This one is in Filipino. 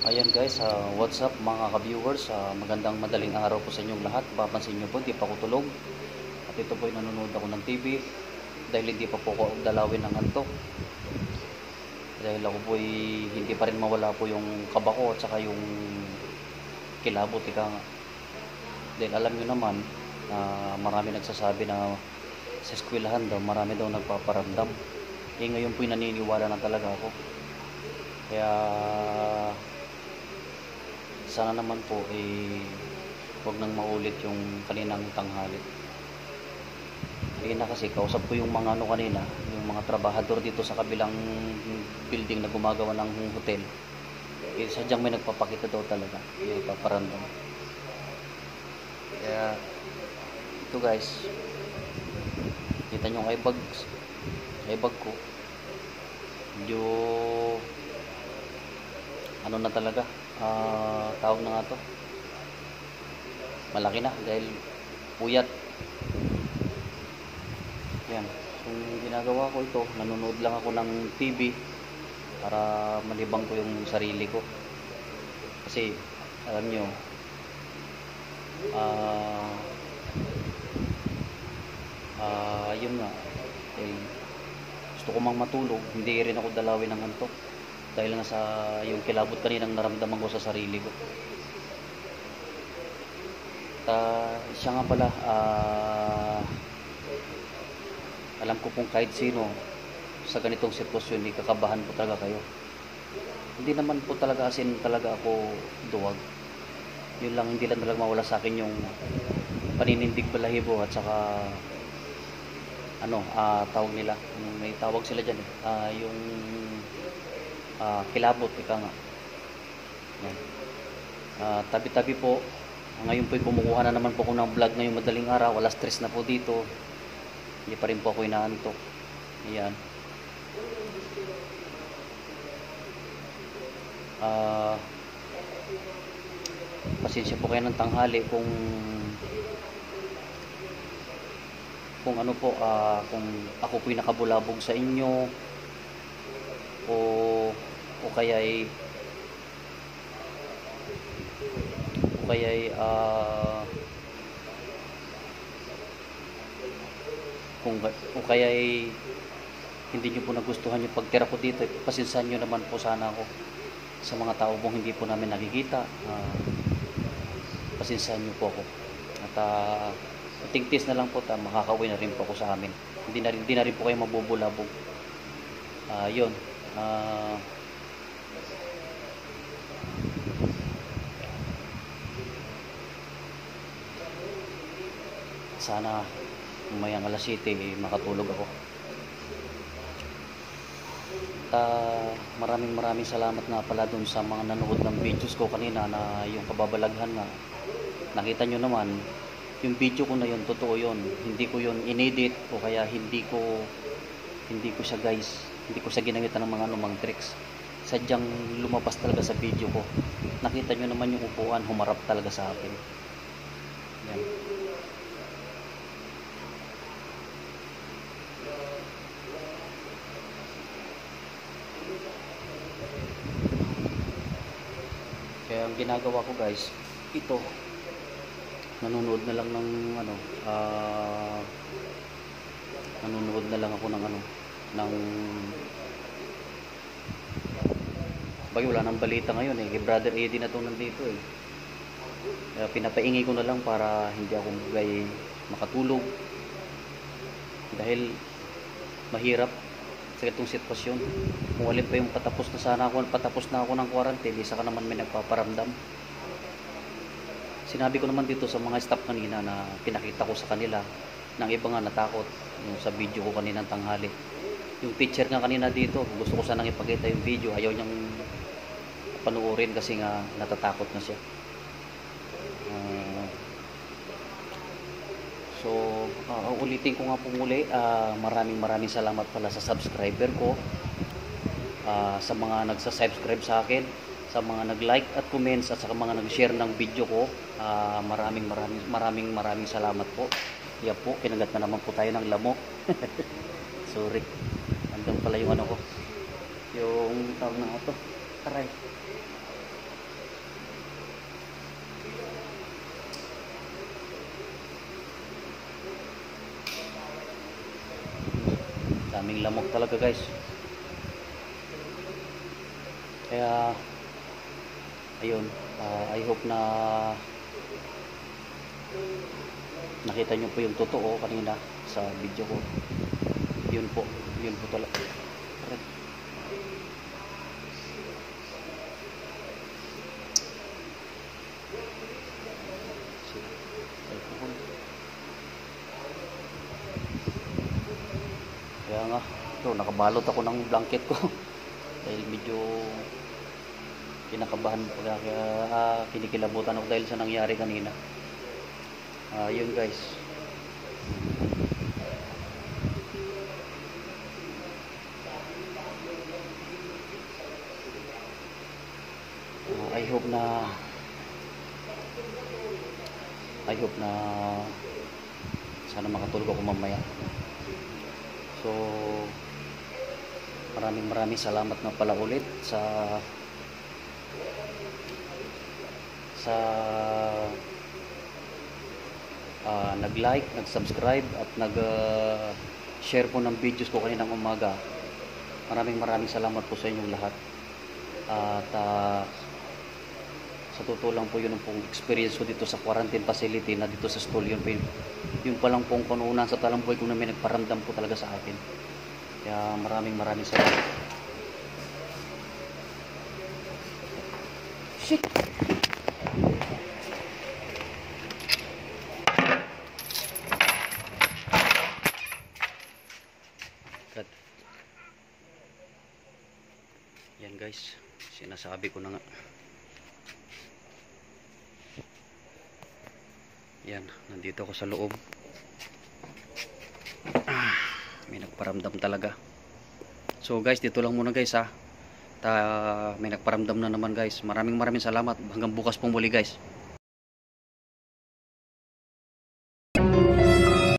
Ayan guys, uh, what's up mga ka-viewers? Uh, magandang madaling araw po sa inyong lahat. Papansin nyo po, hindi pa ako tulog. At ito po ay nanonood ako ng TV dahil hindi pa po ako dalawin ng antok. Dahil ako po ay hindi pa rin mawala po yung kaba ko at saka yung kilabot ika nga. Dahil alam nyo naman, uh, marami nagsasabi na sa eskwelahan daw, marami daw nagpaparamdam. Eh ngayon po ay naniniwala na talaga ako. Kaya sana naman po eh wag nang maulit yung kaninang tanghali. Kanina kasi kausap ko yung mga ano kanina, yung mga trabahador dito sa kabilang building na gumagawa ng hotel. Eh, sadyang may nagpapakita daw talaga, yung paparandam. Kaya ito guys, kita nyo kay bag, kay bag ko. Medyo ano na talaga, uh, tawag na nga to. Malaki na dahil puyat. Yan. Kung ginagawa ko ito nanonood lang ako ng TV para malibang ko yung sarili ko. Kasi alam nyo ah uh, uh, yun nga. Eh, gusto ko mang matulog hindi rin ako dalawin ng antok dahil nga sa yung kilabot kaninang naramdaman ko sa sarili ko. Uh, siya nga pala uh, alam ko pong kahit sino sa ganitong sitwasyon hindi kakabahan po talaga kayo. Hindi naman po talaga asin talaga ako duwag. Yun lang hindi lang talaga mawala sa akin yung paninindig balahibo at saka ano uh, tawag nila may tawag sila dyan eh. uh, yung uh, kilabot ika nga. Yan. Uh, tabi-tabi po. Ngayon po kumukuha na naman po ko ng vlog ngayong madaling araw. Wala stress na po dito. Hindi pa rin po ako inaantok. Yan uh, pasensya po kayo ng tanghali kung kung ano po uh, kung ako po'y nakabulabog sa inyo kaya ay o kaya ay uh, kung o kaya ay hindi nyo po nagustuhan yung pagtira ko dito pasinsan nyo naman po sana ako sa mga tao pong hindi po namin nakikita. Uh, pasinsan nyo po ako. At uh, tingtis na lang po ta makakauwi na rin po ako sa amin. Hindi na rin, hindi na rin po kayo mabubulabog. Uh, yun. Uh, sana umayang alas 7 eh, makatulog ako. At uh, maraming maraming salamat nga pala dun sa mga nanood ng videos ko kanina na yung kababalaghan nga. Nakita nyo naman yung video ko na yun totoo yun. Hindi ko yun inedit o kaya hindi ko hindi ko siya guys hindi ko siya ginamitan ng mga anumang tricks sadyang lumabas talaga sa video ko. Nakita nyo naman yung upuan humarap talaga sa akin. Yan. Kaya ang ginagawa ko guys ito. Nanonood na lang ng ano uh, nanonood na lang ako ng ano ng bagay wala nang balita ngayon eh. Kay brother Eddie na to nandito eh. Kaya pinapaingay ko na lang para hindi ako gay makatulog. Dahil mahirap sa itong sitwasyon. Kung walin pa yung patapos na sana ako patapos na ako ng quarantine isa ka naman may nagpaparamdam. Sinabi ko naman dito sa mga staff kanina na pinakita ko sa kanila ng iba nga natakot yung sa video ko kaninang tanghali. Yung teacher nga kanina dito gusto ko sanang ipakita yung video. Ayaw niyang panuorin kasi nga natatakot na siya. Uh, so uh, ulitin ko nga po muli uh, maraming maraming salamat pala sa subscriber ko uh, sa mga nagsa-subscribe sa akin sa mga nag-like at comments at sa mga nag-share ng video ko. Uh, maraming maraming maraming maraming salamat po. Yan po kinagat na naman po tayo ng lamok sorry. Hanggang pala yung ano ko. Yung tawag na ito aray daming lamok talaga guys. Kaya ayun ah, I hope na nakita nyo po yung totoo kanina sa video ko. Yun po yun po talaga. Aray. Cellphone. Kaya nga, ito, nakabalot ako ng blanket ko. dahil medyo kinakabahan po kaya, ah, kinikilabutan ako dahil sa nangyari kanina. Ah, yun guys. Ah, I hope na I hope na sana makatulog ako mamaya. So maraming maraming salamat na pala ulit sa sa ah, nag-like, nag-subscribe at nag-share po ng videos ko kaninang umaga. Maraming maraming salamat po sa inyong lahat. At ah, sa totoo lang po yun ang pong experience ko dito sa quarantine facility na dito sa school yun yun, pa lang pong kanuunan sa talamboy ko na may nagparamdam po talaga sa akin kaya maraming maraming salamat shit God. yan guys sinasabi ko na nga Yan, nandito ako sa loob. Ah, may nagparamdam talaga. So guys, dito lang muna guys ha. Ta may nagparamdam na naman guys. Maraming maraming salamat. Hanggang bukas pong muli guys.